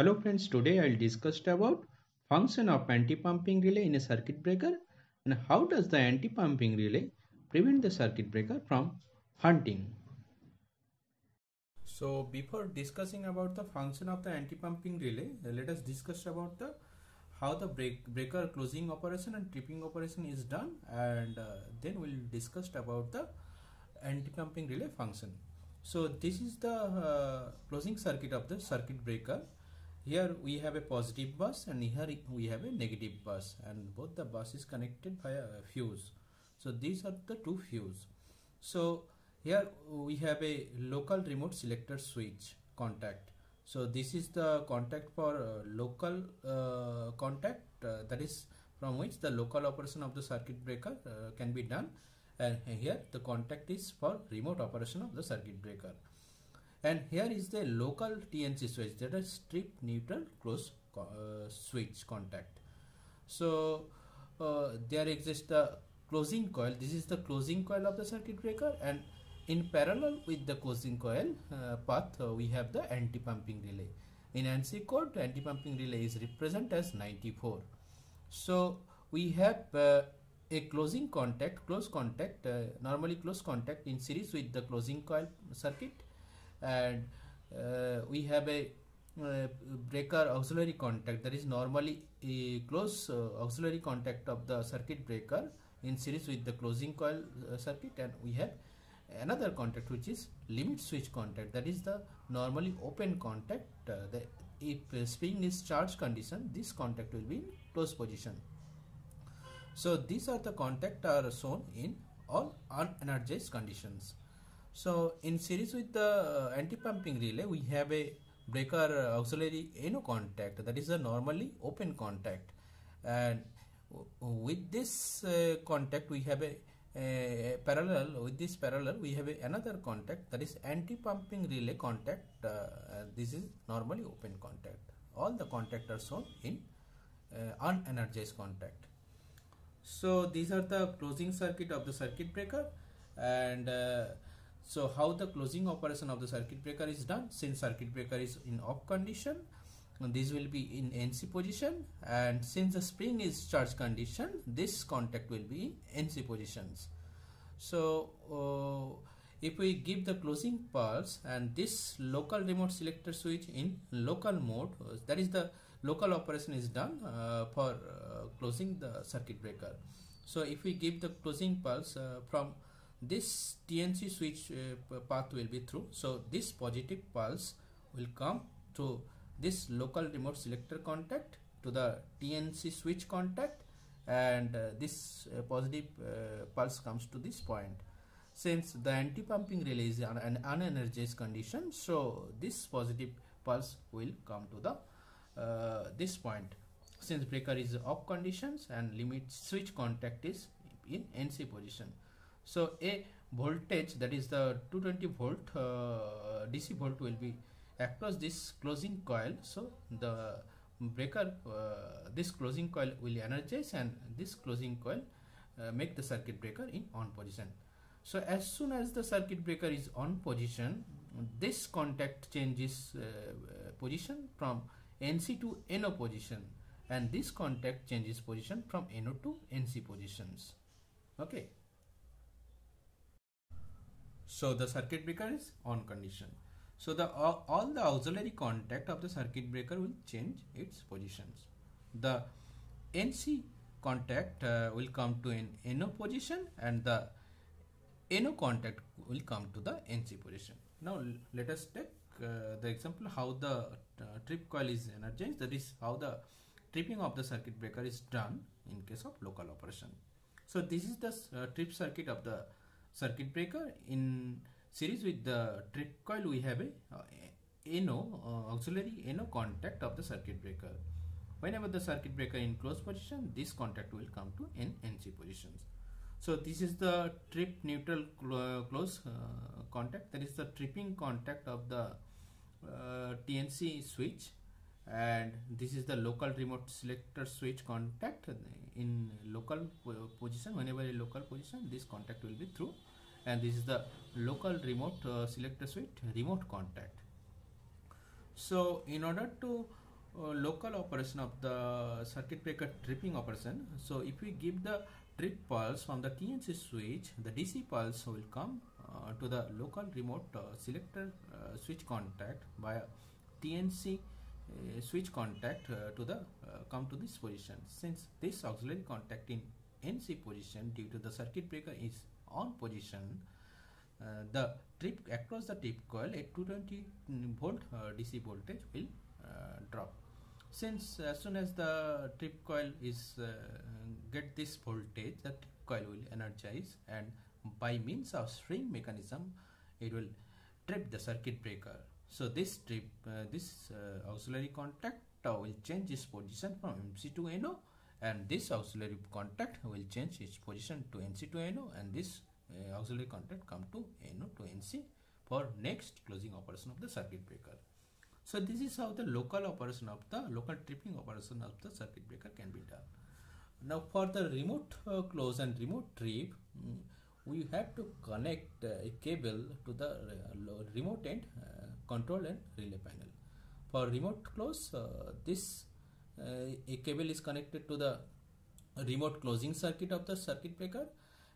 Hello friends, today I'll discuss about function of anti-pumping relay in a circuit breaker and how does the anti-pumping relay prevent the circuit breaker from hunting. So before discussing about the function of the anti-pumping relay, let us discuss about the how the break, breaker closing operation and tripping operation is done and uh, then we'll discuss about the anti-pumping relay function. So this is the uh, closing circuit of the circuit breaker. Here we have a positive bus and here we have a negative bus and both the bus is connected by a fuse. So these are the two fuse. So here we have a local remote selector switch contact. So this is the contact for uh, local uh, contact uh, that is from which the local operation of the circuit breaker uh, can be done and here the contact is for remote operation of the circuit breaker and here is the local TNC switch. That is trip neutral close uh, switch contact. So uh, there exists the closing coil. This is the closing coil of the circuit breaker. And in parallel with the closing coil uh, path uh, we have the anti-pumping relay. In ANSI code anti-pumping relay is represented as 94 so we have uh, a closing contact close contact uh, normally close contact in series with the closing coil circuit and uh, we have a uh, breaker auxiliary contact. That is normally a close uh, auxiliary contact of the circuit breaker in series with the closing coil uh, circuit. And we have another contact which is limit switch contact. That is the normally open contact uh, the if spring is charge condition this contact will be in close position. So these are the contact are shown in all unenergized conditions. So in series with the uh, anti-pumping relay, we have a breaker auxiliary NO contact. That is a normally open contact. And with this uh, contact we have a, a, parallel with this parallel we have a, another contact. That is anti-pumping relay contact uh, this is normally open contact. All the contact are shown in uh, unenergized contact. So these are the closing circuit of the circuit breaker. And uh, so how the closing operation of the circuit breaker is done? Since circuit breaker is in off condition this will be in NC position. And since the spring is charge condition this contact will be NC positions. So uh, if we give the closing pulse and this local remote selector switch in local mode uh, that is the local operation is done uh, for uh, closing the circuit breaker. So if we give the closing pulse uh, from this TNC switch uh, path will be through. So this positive pulse will come through this local remote selector contact to the TNC switch contact and uh, this uh, positive pulse comes to this point. Since the anti-pumping relay is an unenergized condition so this positive pulse will come to the uh, this point. Since breaker is off conditions and limit switch contact is in NC position. So a voltage that is the 220 volt uh, DC volt will be across this closing coil. So the breaker uh, this closing coil will energize and this closing coil uh, make the circuit breaker in on position. So as soon as the circuit breaker is on position this contact changes uh, position from NC to NO position and this contact changes position from NO to NC positions. Okay. So the circuit breaker is on condition. So the all, all the auxiliary contact of the circuit breaker will change its positions. The NC contact uh, will come to an NO position and the NO contact will come to the NC position. Now let us take uh, the example how the uh, trip coil is energized that is how the tripping of the circuit breaker is done in case of local operation so this is the uh, trip circuit of the circuit breaker. In series with the trip coil we have a NO uh, auxiliary NO contact of the circuit breaker. Whenever the circuit breaker in close position this contact will come to in NC positions. So this is the trip neutral cl close uh, contact. That is the tripping contact of the uh, TNC switch and this is the local remote selector switch contact in local position whenever a local position this contact will be through and this is the local remote uh, selector switch remote contact so in order to uh, local operation of the circuit breaker tripping operation. So if we give the trip pulse from the TNC switch, the DC pulse will come uh, to the local remote uh, selector uh, switch contact via TNC switch contact uh, to the come to this position. Since this auxiliary contact in NC position due to the circuit breaker is on position, the trip across the trip coil at 220 volt DC voltage will drop since as soon as the trip coil is uh, get this voltage the trip coil will energize and by means of spring mechanism it will trip the circuit breaker so this trip uh, this uh, auxiliary contact will change its position from NC to NO and this auxiliary contact will change its position to NC to NO and this uh, auxiliary contact come to NO to NC for next closing operation of the circuit breaker so this is how the local operation of the local tripping operation of the circuit breaker can be done. Now for the remote uh, close and remote trip, mm, we have to connect a cable to the uh, remote end uh, control and relay panel. For remote close, uh, this a cable is connected to the remote closing circuit of the circuit breaker.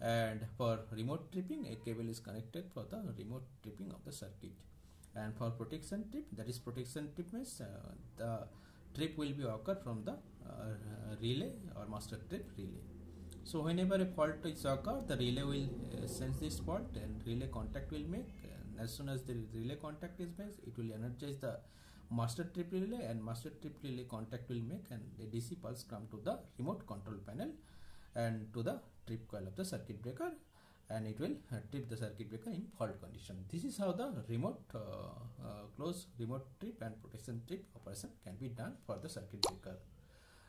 And for remote tripping a cable is connected for the remote tripping of the circuit. And for protection trip that is protection trip means uh, the trip will be occur from the uh, relay or master trip relay so whenever a fault is occur the relay will uh, sense this fault and relay contact will make and as soon as the relay contact is made it will energize the master trip relay and master trip relay contact will make and the DC pulse come to the remote control panel and to the trip coil of the circuit breaker and it will uh, trip the circuit breaker in fault condition. This is how the remote uh, uh, close remote trip and protection trip operation can be done for the circuit breaker.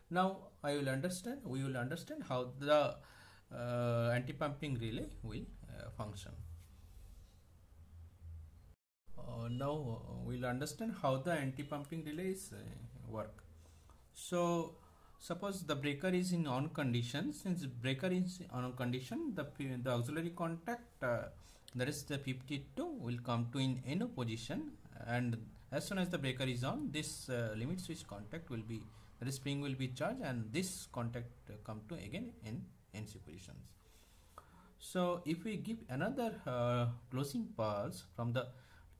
Now I will understand, we will understand how the uh, anti-pumping relay will uh, function. Uh, now we'll understand how the anti-pumping relays work. So suppose the breaker is in on condition since breaker is on condition the the auxiliary contact uh, that is the 52 will come to in NO position and as soon as the breaker is on this uh, limit switch contact will be the spring will be charged and this contact uh, come to again in NC positions so if we give another uh, closing pulse from the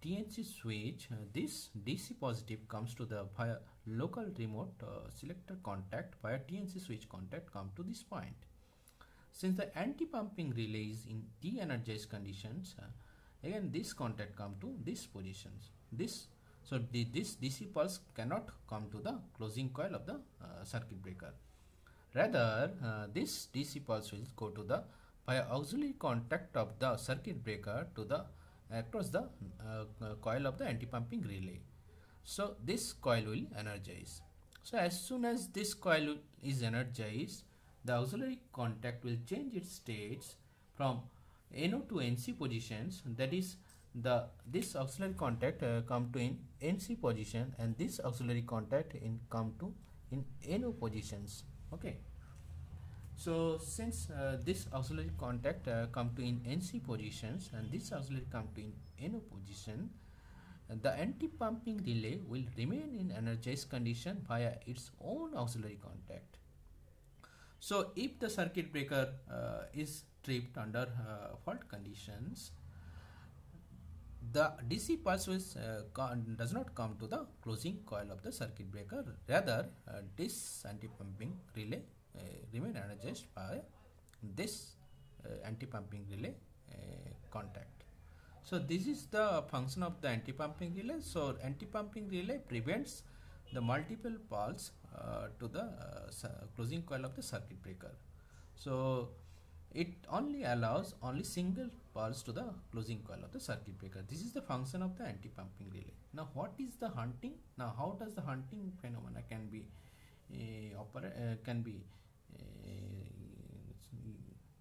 TNC switch uh, this DC positive comes to the via local remote uh, selector contact via TNC switch contact come to this point. Since the anti-pumping relay is in de-energized conditions, uh, again this contact come to these positions. This so the, this DC pulse cannot come to the closing coil of the uh, circuit breaker. Rather, uh, this DC pulse will go to the via auxiliary contact of the circuit breaker to the across the uh, uh, coil of the anti-pumping relay. So this coil will energize. So as soon as this coil is energized, the auxiliary contact will change its states from NO to NC positions. That is, the this auxiliary contact uh, come to in NC position and this auxiliary contact in come to in NO positions. Okay. So since uh, this auxiliary contact uh, come to in NC positions and this auxiliary come to in NO position, the anti-pumping relay will remain in energized condition via its own auxiliary contact. So if the circuit breaker uh, is tripped under uh, fault conditions, the DC pulse uh, does not come to the closing coil of the circuit breaker. Rather, uh, this anti-pumping relay uh, remain energized by this uh, anti-pumping relay contact. So this is the function of the anti-pumping relay. So anti-pumping relay prevents the multiple pulse uh, to the uh, closing coil of the circuit breaker. So it only allows only single pulse to the closing coil of the circuit breaker. This is the function of the anti-pumping relay. Now what is the hunting? Now how does the hunting phenomena can be uh, opera, uh, can be uh,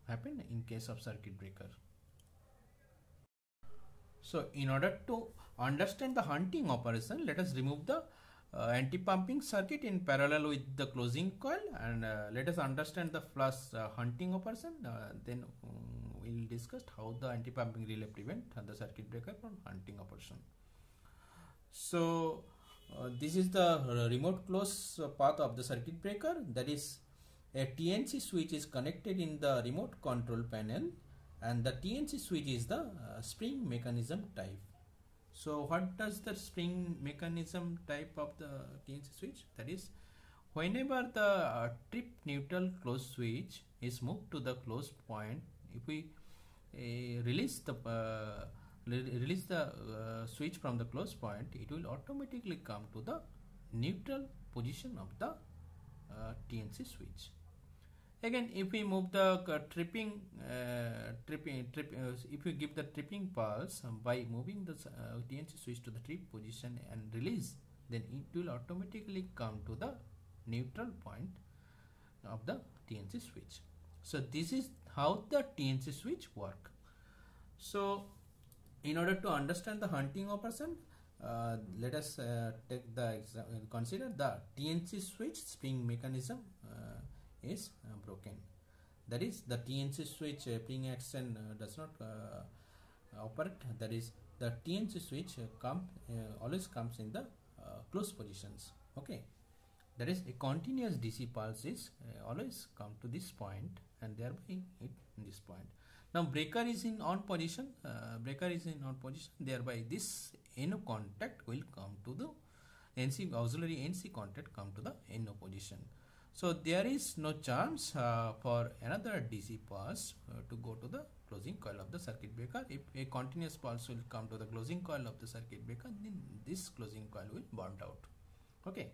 happen in case of circuit breaker? So in order to understand the hunting operation, let us remove the uh, anti-pumping circuit in parallel with the closing coil and uh, let us understand the flush uh, hunting operation. Uh, then um, we'll discuss how the anti-pumping relay prevent the circuit breaker from hunting operation. So uh, this is the uh, remote close path of the circuit breaker that is a TNC switch is connected in the remote control panel and the TNC switch is the spring mechanism type. So what does the spring mechanism type of the TNC switch? That is whenever the uh, trip neutral close switch is moved to the close point, if we uh, release the uh, release the uh, switch from the close point, it will automatically come to the neutral position of the uh, TNC switch. Again, if we move the uh, tripping, uh, tripping, trip, uh, if you give the tripping pulse um, by moving the uh, TNC switch to the trip position and release, then it will automatically come to the neutral point of the TNC switch. So this is how the TNC switch work. So in order to understand the hunting operation, uh, let us uh, take the consider the TNC switch spring mechanism is uh, broken. That is the TNC switch uh, ping action uh, does not operate. That is the TNC switch come always comes in the close positions. Okay. That is a continuous DC pulse is uh, always come to this point and thereby it in this point. Now breaker is in on position uh, breaker is in on position. Thereby this NO contact will come to the NC auxiliary NC contact come to the NO position so there is no chance uh, for another DC pulse uh, to go to the closing coil of the circuit breaker. If a continuous pulse will come to the closing coil of the circuit breaker, then this closing coil will burn out. Okay.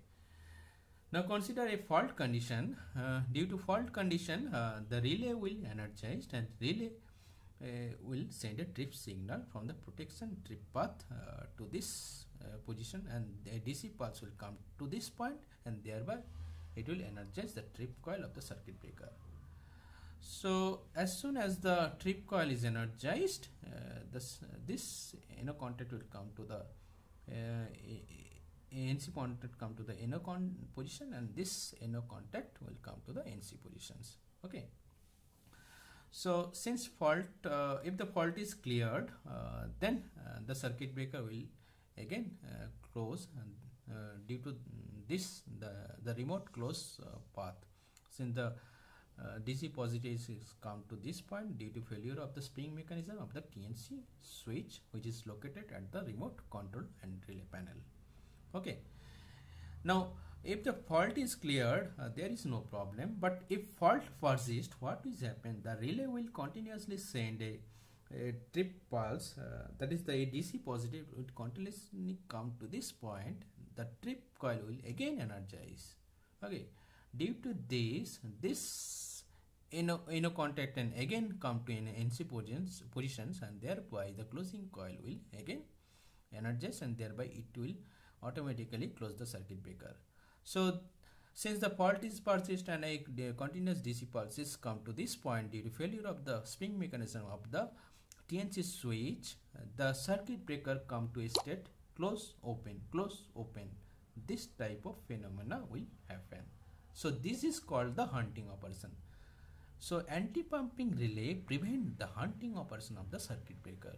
Now consider a fault condition. Uh, due to fault condition, uh, the relay will energized and relay uh, will send a trip signal from the protection trip path uh, to this position and the DC pulse will come to this point and thereby it will energize the trip coil of the circuit breaker. So as soon as the trip coil is energized, uh, this, this NO contact will come to the uh, NC contact come to the NO con position and this NO contact will come to the NC positions. Okay. So since fault, uh, if the fault is cleared, uh, then uh, the circuit breaker will again uh, close and uh, due to this the the remote close uh, path. Since the uh, DC positives come to this point due to failure of the spring mechanism of the TNC switch which is located at the remote control and relay panel. Okay. Now if the fault is cleared uh, there is no problem. But if fault persists what is happen? The relay will continuously send a, a trip pulse uh, that is the DC positive will continuously come to this point the trip coil will again energize. Okay. Due to this this inner, inner contact and again come to NC positions, positions and thereby the closing coil will again energize and thereby it will automatically close the circuit breaker. So since the fault is persist and a continuous DC pulses come to this point due to failure of the spring mechanism of the TNC switch, the circuit breaker come to a state close open close open. This type of phenomena will happen. So this is called the hunting operation. So anti-pumping relay prevent the hunting operation of the circuit breaker.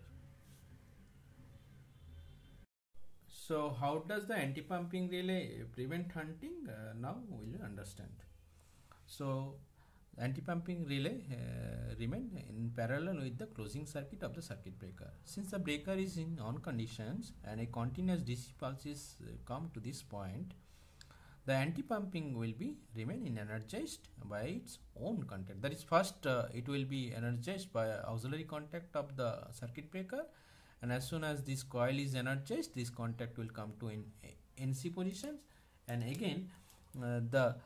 So how does the anti-pumping relay prevent hunting? Uh, now we'll understand. So anti-pumping relay uh, remain in parallel with the closing circuit of the circuit breaker. Since the breaker is in on conditions and a continuous DC pulse is uh, come to this point, the anti-pumping will be remain in energized by its own contact. That is first uh, it will be energized by auxiliary contact of the circuit breaker and as soon as this coil is energized this contact will come to in NC positions and again uh, the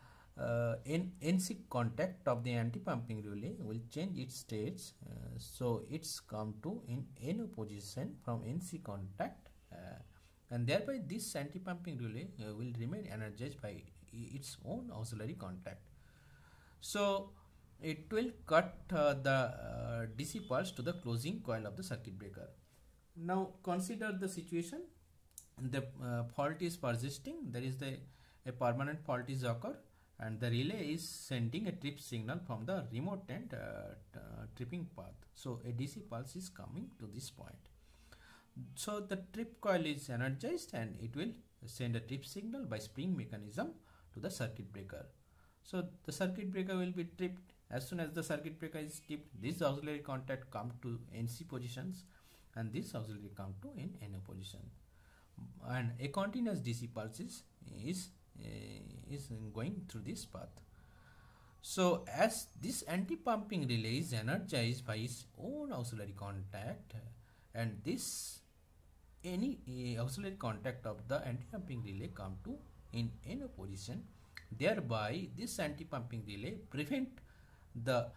uh, in NC contact of the anti-pumping relay will change its states uh, so it's come to in NO position from NC contact uh, and thereby this anti-pumping relay uh, will remain energized by its own auxiliary contact. So it will cut uh, the uh, DC pulse to the closing coil of the circuit breaker. Now consider the situation. The fault is persisting. There is the a permanent fault is occur and the relay is sending a trip signal from the remote end uh, uh, tripping path. So a DC pulse is coming to this point. So the trip coil is energized and it will send a trip signal by spring mechanism to the circuit breaker. So the circuit breaker will be tripped as soon as the circuit breaker is tripped this auxiliary contact come to NC positions and this auxiliary come to in NO position and a continuous DC pulse is, is, is going through this path. So as this anti-pumping relay is energized by its own auxiliary contact and this any uh, auxiliary contact of the anti-pumping relay come to in NO position thereby this anti-pumping relay prevent the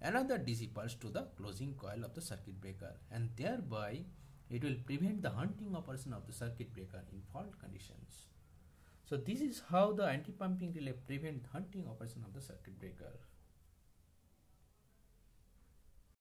another DC pulse to the closing coil of the circuit breaker and thereby it will prevent the hunting operation of the circuit breaker in fault conditions. So this is how the anti-pumping relay prevent hunting operation of the circuit breaker.